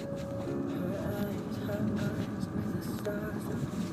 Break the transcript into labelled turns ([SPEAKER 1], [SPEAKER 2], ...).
[SPEAKER 1] Her eyes, her eyes, the stars,